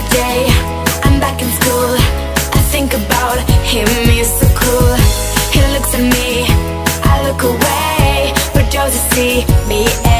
day. I'm back in school. I think about him, he's so cool. He looks at me, I look away. But does he see me.